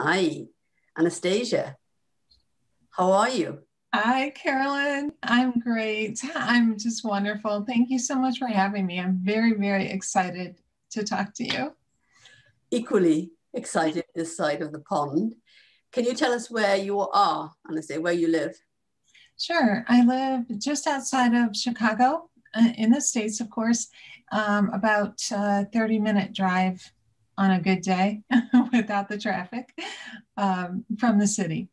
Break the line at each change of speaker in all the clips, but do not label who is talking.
Hi, Anastasia. How are you?
Hi, Carolyn. I'm great. I'm just wonderful. Thank you so much for having me. I'm very, very excited to talk to you.
Equally excited this side of the pond. Can you tell us where you are, Anastasia, where you live?
Sure. I live just outside of Chicago, uh, in the States, of course, um, about a 30 minute drive on a good day without the traffic um, from the city.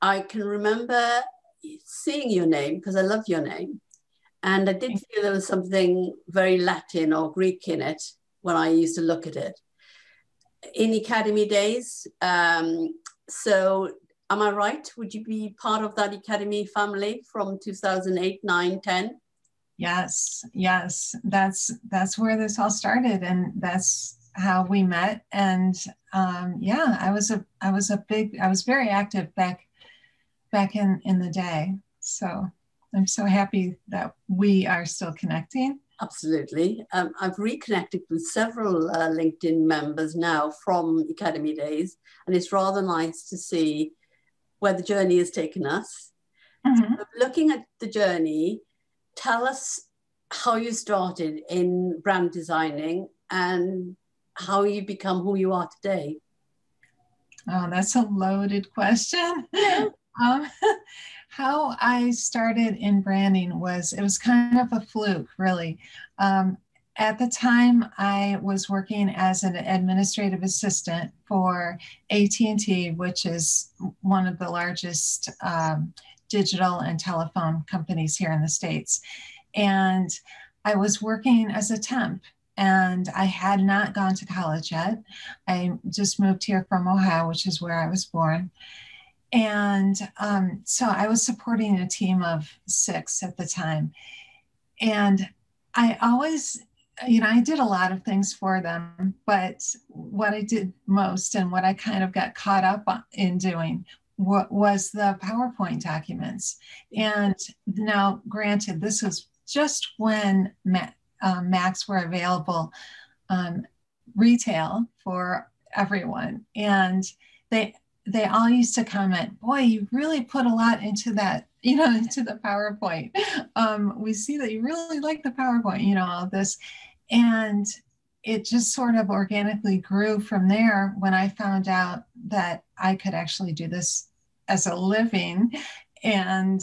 I can remember seeing your name because I love your name. And I did feel there was something very Latin or Greek in it when I used to look at it. In Ecademy days, um, so am I right? Would you be part of that Ecademy family from 2008, 9, 10?
Yes, yes, that's that's where this all started, and that's how we met. And um, yeah, I was a I was a big I was very active back back in in the day. So I'm so happy that we are still connecting.
Absolutely. Um, I've reconnected with several uh, LinkedIn members now from Ecademy Days, and it's rather nice to see where the journey has taken us. Mm-hmm. So looking at the journey, tell us how you started in brand designing and how you become who you are today.
Oh, that's a loaded question. um, how I started in branding was it was kind of a fluke, really. Um, at the time, I was working as an administrative assistant for AT&T, which is one of the largest um, digital and telephone companies here in the States. And I was working as a temp and I had not gone to college yet. I just moved here from Ohio, which is where I was born. And um, so I was supporting a team of six at the time. And I always, you know, I did a lot of things for them, but what I did most and what I kind of got caught up in doing was the PowerPoint documents. And now, granted, this was just when uh, Macs were available um, retail for everyone. And they they all used to comment, boy, you really put a lot into that, you know, into the PowerPoint. Um, we see that you really like the PowerPoint, you know, all this. And it just sort of organically grew from there when I found out that I could actually do this as a living. And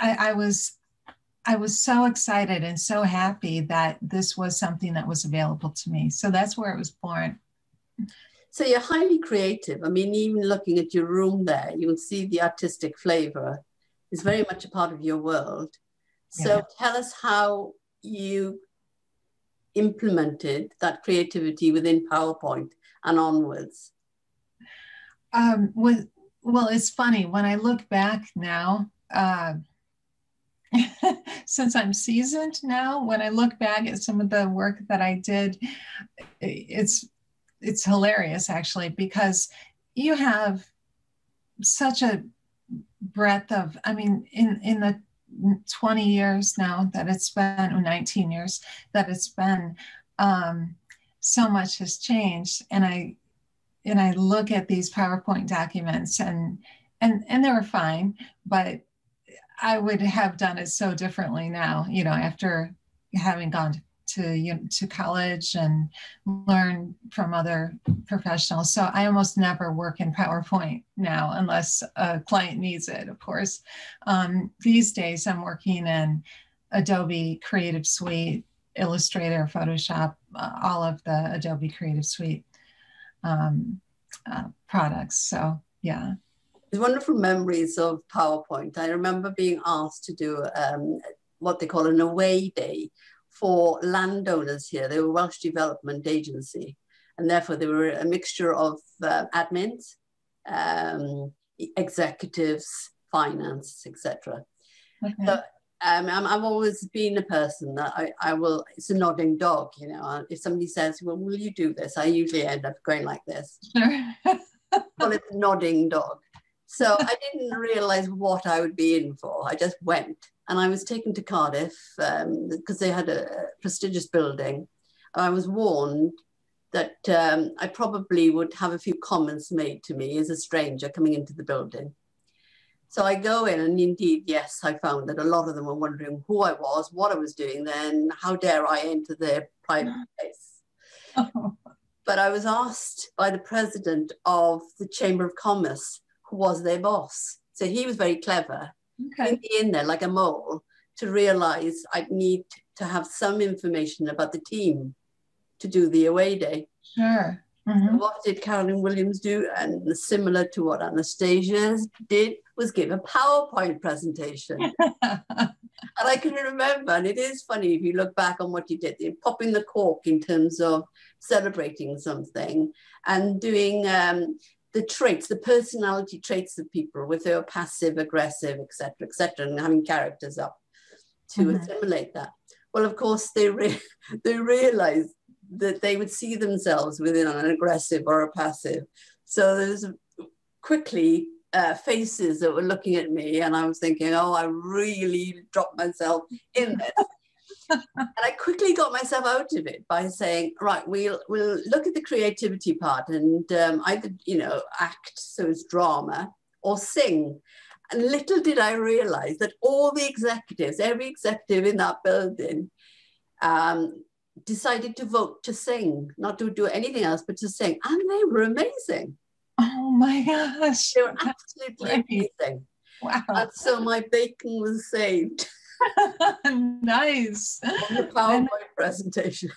I, I was I was so excited and so happy that this was something that was available to me. So that's where it was born.
So you're highly creative. I mean, even looking at your room there, you will see the artistic flavor is very much a part of your world. So yeah. tell us how you implemented that creativity within PowerPoint and onwards.
Um, with, well, it's funny when I look back now. Uh, since I'm seasoned now, when I look back at some of the work that I did, it's it's hilarious actually because you have such a breadth of I mean in in the 20 years now that it's been or 19 years that it's been um, so much has changed and I and I look at these PowerPoint documents and and and they were fine but I would have done it so differently now, you know, after having gone to you know, to college and learn from other professionals. So I almost never work in PowerPoint now, unless a client needs it, of course. Um, these days, I'm working in Adobe Creative Suite, Illustrator, Photoshop, uh, all of the Adobe Creative Suite um, uh, products. So yeah
wonderful memories of PowerPoint. I remember being asked to do um, what they call an away day for landowners here. They were Welsh Development Agency, and therefore they were a mixture of uh, admins, um, executives, finance, etc. Okay. So, um, i have always been a person that I, I will, it's a nodding dog, you know. If somebody says, well, will you do this? I usually end up going like this. Sure. well, it's a nodding dog. So I didn't realize what I would be in for. I just went and I was taken to Cardiff because um, they had a prestigious building. I was warned that um, I probably would have a few comments made to me as a stranger coming into the building. So I go in, and indeed, yes, I found that a lot of them were wondering who I was, what I was doing then, how dare I enter their private place. But I was asked by the president of the Chamber of Commerce, was their boss. So he was very clever, okay. in there like a mole to realize I'd need to have some information about the team to do the away day.
Sure.
Mm-hmm. What did Carolyn Williams do? And similar to what Anastasia did, was give a PowerPoint presentation. and I can remember, and it is funny if you look back on what you did, popping the cork in terms of celebrating something and doing um, the traits, the personality traits of people, whether they're passive, aggressive, etc., etc., and having characters up to mm-hmm. assimilate that. Well, of course, they re- they realized that they would see themselves within an aggressive or a passive. So there's quickly uh, faces that were looking at me, and I was thinking, oh, I really dropped myself in this. and I quickly got myself out of it by saying, right, we'll we'll look at the creativity part and um, either you know act, so it's drama, or sing. And little did I realize that all the executives, every executive in that building, um, decided to vote to sing, not to do anything else, but to sing. And they were amazing.
Oh my gosh.
They were absolutely amazing. Wow. And so my bacon was saved.
nice.
PowerPoint presentation.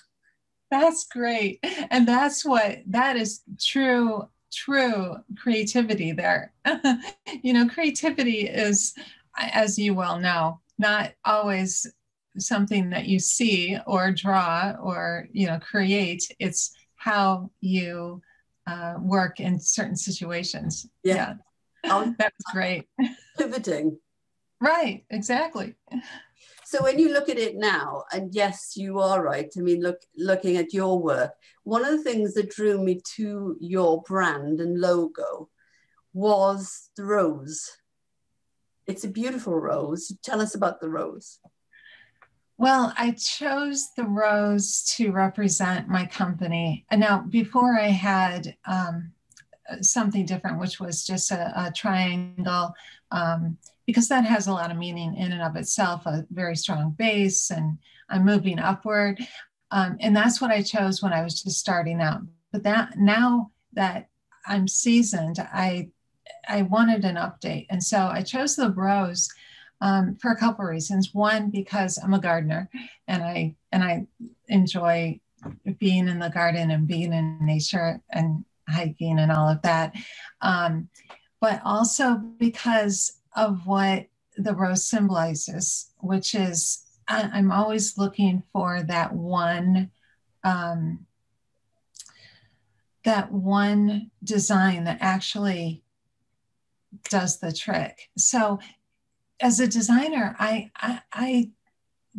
That's great. And that's what that is true, true creativity there. you know, creativity is, as you well know, not always something that you see or draw or you know create it's how you uh, work in certain situations yeah, yeah. Um, that's great
pivoting
right exactly.
So when you look at it now and yes you are right i mean look looking at your work one of the things that drew me to your brand and logo was the rose. It's a beautiful rose. Tell us about the rose.
Well, I chose the rose to represent my company. And now, before I had um, something different, which was just a, a triangle, um, because that has a lot of meaning in and of itself, a very strong base, and I'm moving upward. Um, and that's what I chose when I was just starting out. But that now that I'm seasoned, I I wanted an update, and so I chose the rose um, for a couple of reasons. One, because I'm a gardener and I and I enjoy being in the garden and being in nature and hiking and all of that. Um, but also because of what the rose symbolizes, which is I, I'm always looking for that one um, that one design that actually does the trick. So as a designer, I I, I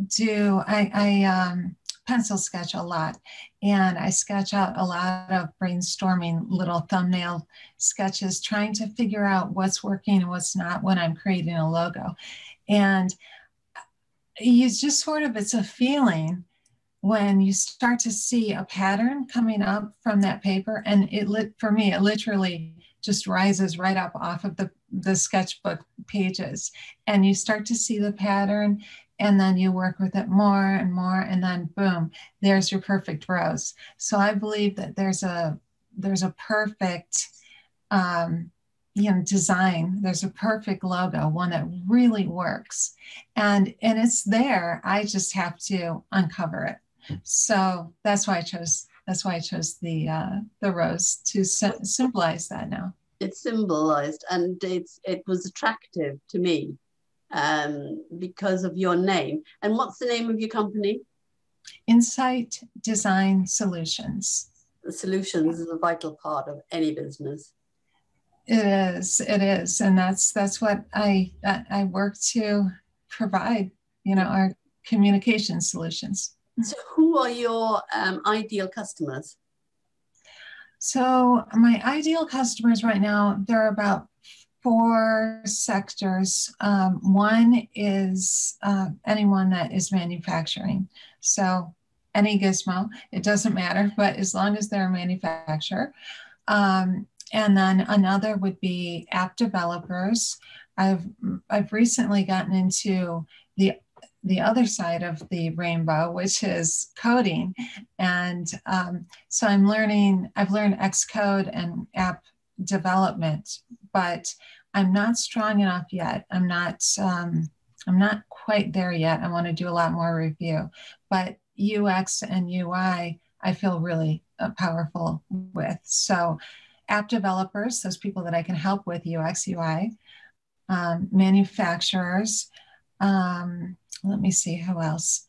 do I, I um, pencil sketch a lot, and I sketch out a lot of brainstorming little thumbnail sketches, trying to figure out what's working and what's not when I'm creating a logo, and you just sort of it's a feeling when you start to see a pattern coming up from that paper and it lit for me it literally just rises right up off of the, the sketchbook pages. And you start to see the pattern and then you work with it more and more and then boom there's your perfect rose. So i believe that there's a there's a perfect um, you know design. There's a perfect logo one that really works. And and it's there. I just have to uncover it. So that's why i chose that's why I chose the uh, the rose to symbolize that now.
It symbolized, and it's it was attractive to me um, because of your name. And what's the name of your company?
Insight Design Solutions.
The solutions is a vital part of any business.
It is. It is, and that's that's what I I work to provide. You know, our communication solutions.
So, who are your um, ideal customers?
So, my ideal customers right now, there are about four sectors. Um, one is uh, anyone that is manufacturing. So, any gizmo, it doesn't matter, but as long as they're a manufacturer. Um, and then another would be app developers. I've I've recently gotten into the the other side of the rainbow, which is coding, and um, so I'm learning. I've learned Xcode and app development, but I'm not strong enough yet. I'm not. Um, I'm not quite there yet. I want to do a lot more review, but UX and UI, I feel really uh, powerful with. So, app developers, those people that I can help with UX, UI, um, manufacturers. Um, let me see who else.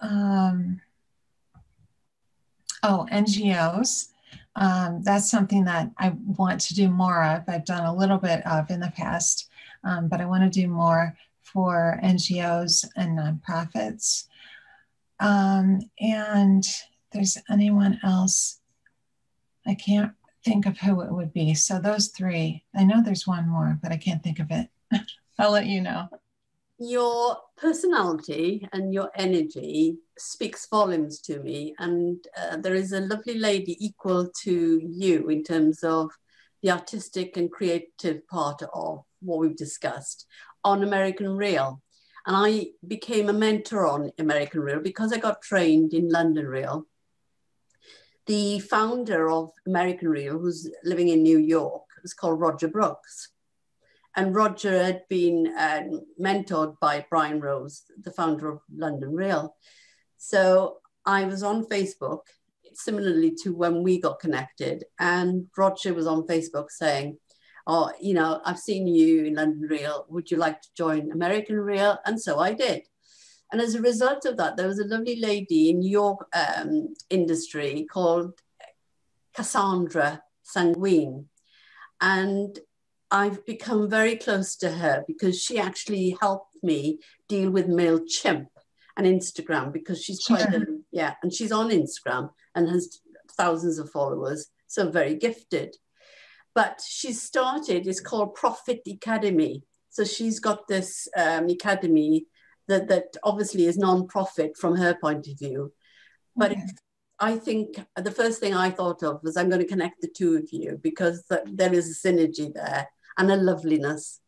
Um, oh, NGOs. Um, that's something that I want to do more of. I've done a little bit of in the past, um, but I want to do more for NGOs and nonprofits. Um, and there's anyone else, I can't think of who it would be. So those three, I know there's one more, but I can't think of it. I'll let you know.
Your personality and your energy speaks volumes to me. And uh, there is a lovely lady equal to you in terms of the artistic and creative part of what we've discussed on American Real. And I became a mentor on American Real because I got trained in London Real. The founder of American Real, who's living in New York, was called Roger Brooks. And Roger had been uh, mentored by Brian Rose, the founder of London Real. So I was on Facebook, similarly to when we got connected, and Roger was on Facebook saying, Oh, you know, I've seen you in London Real. Would you like to join American Real? And so I did. And as a result of that, there was a lovely lady in your um, industry called Cassandra Sanguine. And I've become very close to her because she actually helped me deal with MailChimp and Instagram because she's quite, a, yeah, and she's on Instagram and has thousands of followers, so very gifted. But she started, it's called Profit Academy. So she's got this um, academy that, that obviously is non-profit from her point of view. But okay. I think the first thing I thought of was I'm going to connect the two of you because there is a synergy there and a loveliness.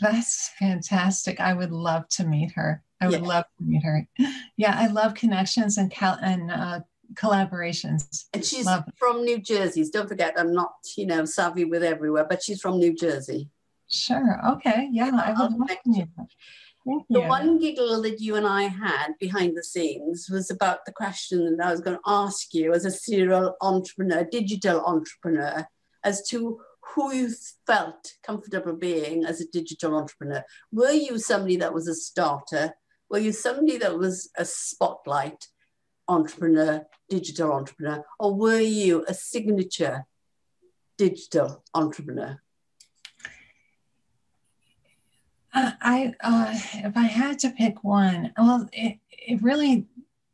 That's fantastic. I would love to meet her. I would yeah. love to meet her. Yeah, I love connections and cal- and uh, collaborations.
And she's Love from New Jersey. Don't forget, I'm not, you know, savvy with everywhere, but she's from New Jersey.
Sure. Okay. Yeah, I will love you.
Thank the one giggle that you and I had behind the scenes was about the question that I was going to ask you as a serial entrepreneur, digital entrepreneur, as to who you felt comfortable being as a digital entrepreneur. Were you somebody that was a starter? Were you somebody that was a spotlight? entrepreneur, digital entrepreneur, or were you a signature digital entrepreneur?
Uh, I, uh, if I had to pick one, well, it, it really,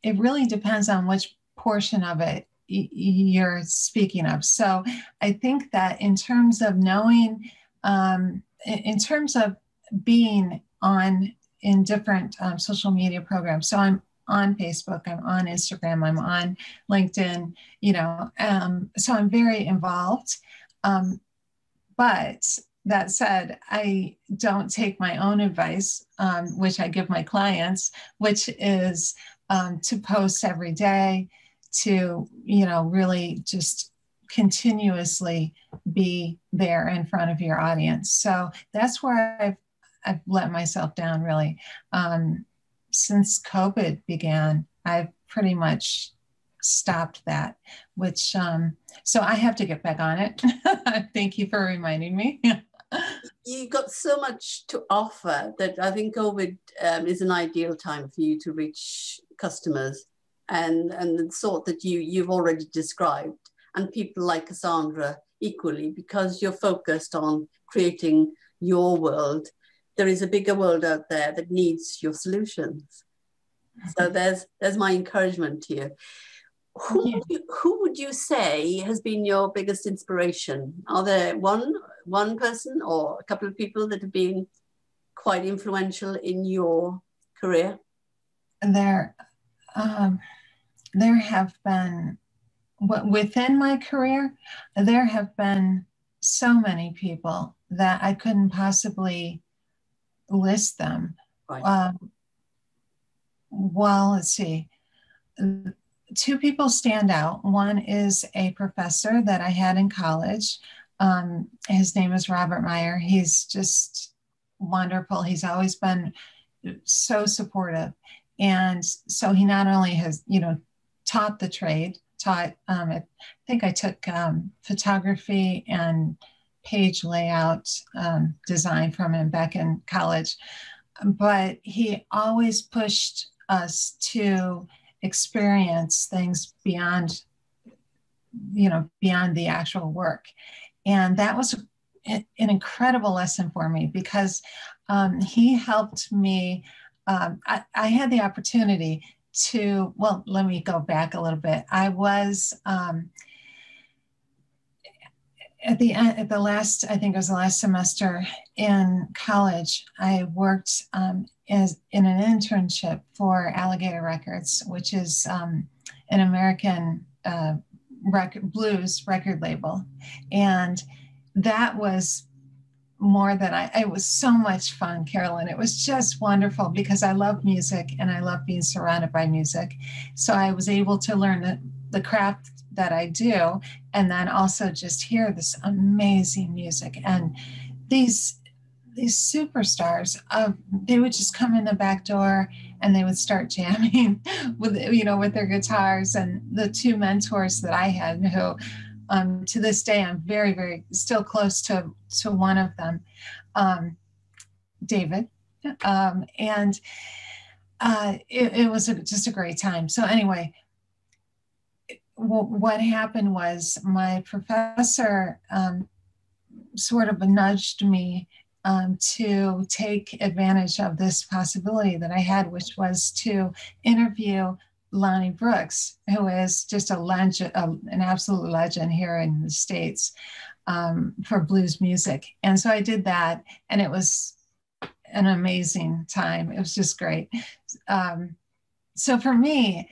it really depends on which portion of it you're speaking of. So I think that in terms of knowing, um, in terms of being on in different um, social media programs. So I'm on Facebook, I'm on Instagram, I'm on LinkedIn, you know, um, so I'm very involved. Um, but that said, I don't take my own advice, um, which I give my clients, which is um, to post every day, to, you know, really just continuously be there in front of your audience. So that's where I've, I've let myself down really. Um, since COVID began, I've pretty much stopped that, which, um, so I have to get back on it. Thank you for reminding me.
you got so much to offer that I think COVID um, is an ideal time for you to reach customers and, and the sort that you, you've already described, and people like Cassandra equally, because you're focused on creating your world there is a bigger world out there that needs your solutions. So mm-hmm. there's there's my encouragement to you. Who, would you, who would you say has been your biggest inspiration? Are there one one person or a couple of people that have been quite influential in your career?
There, um, there have been within my career, there have been so many people that I couldn't possibly list them. Right. Um, well, let's see. Two people stand out. One is a professor that I had in college. Um, his name is Robert Meyer. He's just wonderful. He's always been so supportive. And so he not only has, you know, taught the trade, taught, um, I think I took um, photography and page layout um, design from him back in college. But he always pushed us to experience things beyond, you know, beyond the actual work. And that was an incredible lesson for me because um, he helped me. Um, I, I, had the opportunity to, well, let me go back a little bit. I was um, at the end, at the last, I think it was the last semester in college, I worked um, as in an internship for Alligator Records, which is um, an American uh, blues record label, and that was more than I, it was so much fun, Carolyn. It was just wonderful because I love music and I love being surrounded by music. So I was able to learn the, the craft that I do and then also just hear this amazing music. And these these superstars, uh, they would just come in the back door and they would start jamming with you know with their guitars. And the two mentors that I had who um, to this day, I'm very, very still close to to one of them, um, David, um, and uh, it, it, was a, just a great time. So anyway, what happened was my professor um, sort of nudged me um, to take advantage of this possibility that I had, which was to interview Lonnie Brooks, who is just a legend, an absolute legend here in the States um, for blues music. And so I did that, and it was an amazing time. It was just great. Um, so for me,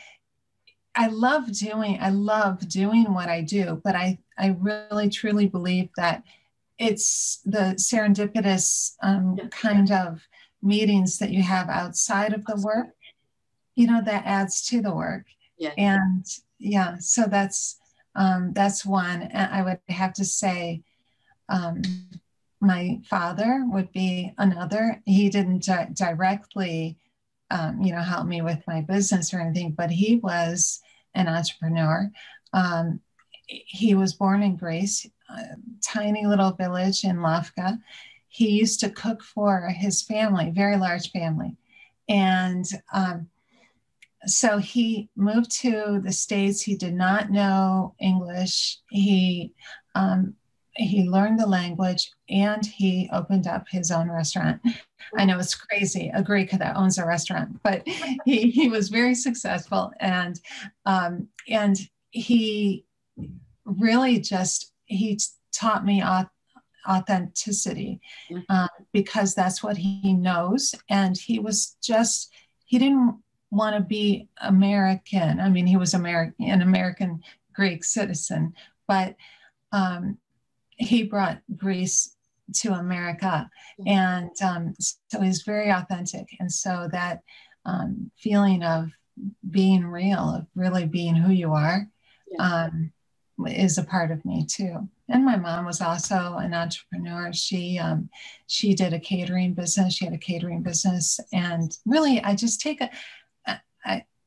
I love doing I love doing what I do, but I I really truly believe that it's the serendipitous um, kind of meetings that you have outside of the work you know that adds to the work. Yeah. And yeah so that's um, that's one. And i would have to say um, my father would be another. He didn't di- directly um, you know help me with my business or anything but he was an entrepreneur. Um, he was born in greece a tiny little village in lafka he used to cook for his family very large family. And um, so he moved to the states. He did not know english. He um, he learned the language and he opened up his own restaurant. I know it's crazy. A greek that owns a restaurant. But he, he was very successful and um, and he really just he taught me authenticity uh, because that's what he knows. And he was just he didn't want to be American. I mean, he was American, an American Greek citizen, but um, he brought Greece to America, mm-hmm. and um, so he's very authentic. And so that um, feeling of being real, of really being who you are, yeah. Um, is a part of me too. And my mom was also an entrepreneur. She um, she did a catering business. She had a catering business, and really, I just take a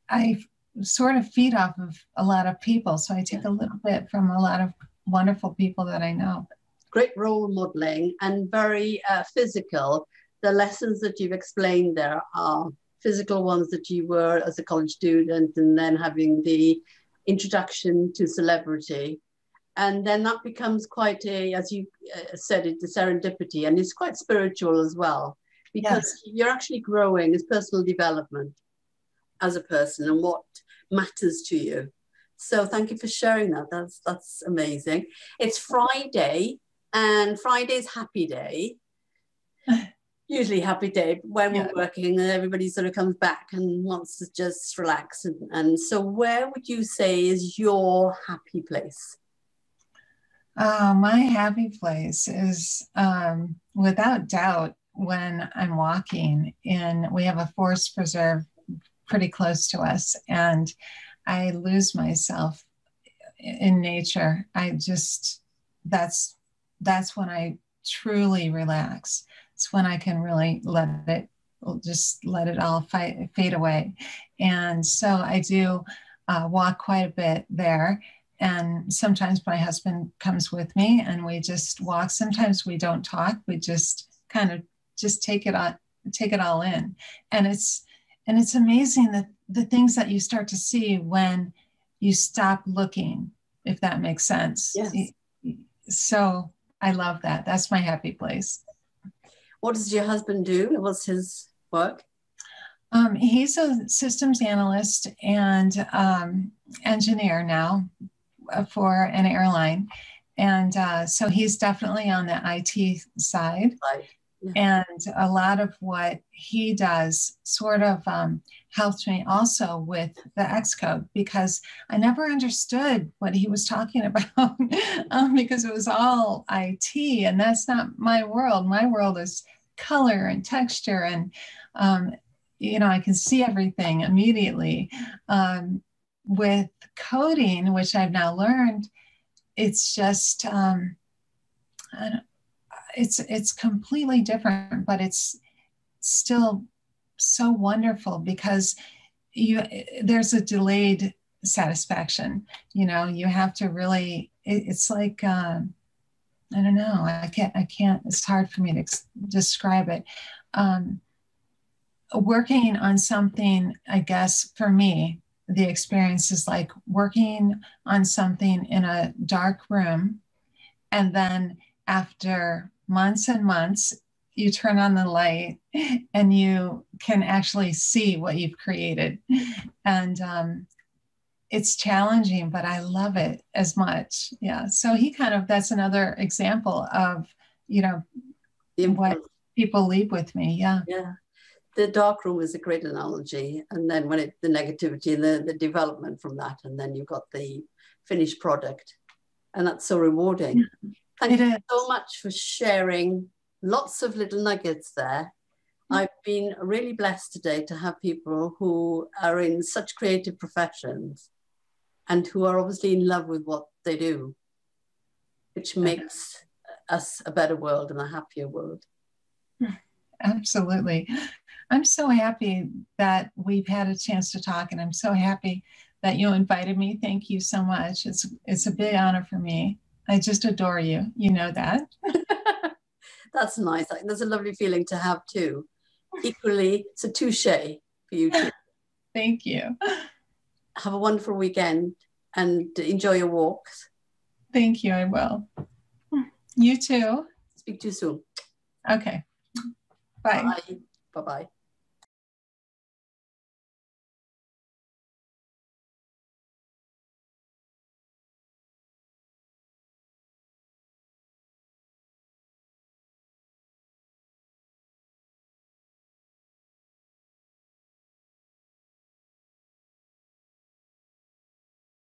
I, sort of feed off of a lot of people. So I take a little bit from a lot of wonderful people that I know.
Great role modeling and very uh, physical. The lessons that you've explained there are physical ones that you were as a college student and then having the introduction to celebrity. And then that becomes quite a, as you uh, said, it's a serendipity and it's quite spiritual as well because yes. you're actually growing as personal development as a person and what matters to you. So thank you for sharing that. That's that's amazing. It's Friday and Friday's happy day. usually happy day when we're working and everybody sort of comes back and wants to just relax and, and so where would you say is your happy place
uh, my happy place is um, without doubt when i'm walking and we have a forest preserve pretty close to us and i lose myself in nature i just that's that's when i truly relax it's when I can really let it just let it all fight, fade away. And so I do uh, walk quite a bit there. And sometimes my husband comes with me and we just walk. Sometimes we don't talk. We just kind of just take it on, take it all in. And it's and it's amazing that the things that you start to see when you stop looking, if that makes sense.
Yes.
So I love that. That's my happy place.
What does your husband do? What's his work?
Um, he's a systems analyst and um, engineer now uh, for an airline. And uh, so he's definitely on the IT side.
Right.
And a lot of what he does sort of um, helps me also with the Xcode because I never understood what he was talking about um, because it was all IT and that's not my world. My world is color and texture and um, you know I can see everything immediately. Um, with coding, which I've now learned, it's just um, it's it's completely different, but it's still so wonderful because you there's a delayed satisfaction you know you have to really it, it's like um, i don't know i can't i can't it's hard for me to ex- describe it. Um, working on something i guess for me the experience is like working on something in a dark room and then after months and months you turn on the light and you can actually see what you've created. And um, it's challenging, but I love it as much. Yeah. So he kind of, that's another example of, you know, what people leave with me. Yeah.
Yeah. The dark room is a great analogy. And then when it, the negativity and the, the development from that, and then you've got the finished product. And that's so rewarding. Thank it you is. so much for sharing lots of little nuggets there. Mm. I've been really blessed today to have people who are in such creative professions and who are obviously in love with what they do, which makes us a better world and a happier world.
Absolutely. I'm so happy that we've had a chance to talk, and I'm so happy that you invited me. Thank you so much. It's it's a big honor for me. I just adore you. You know that.
that's nice. There's a lovely feeling to have too. Equally, it's a touche for you too.
Thank you.
Have a wonderful weekend and enjoy your walks.
Thank you. I will. You too.
Speak to you soon.
Okay. Bye.
Bye bye.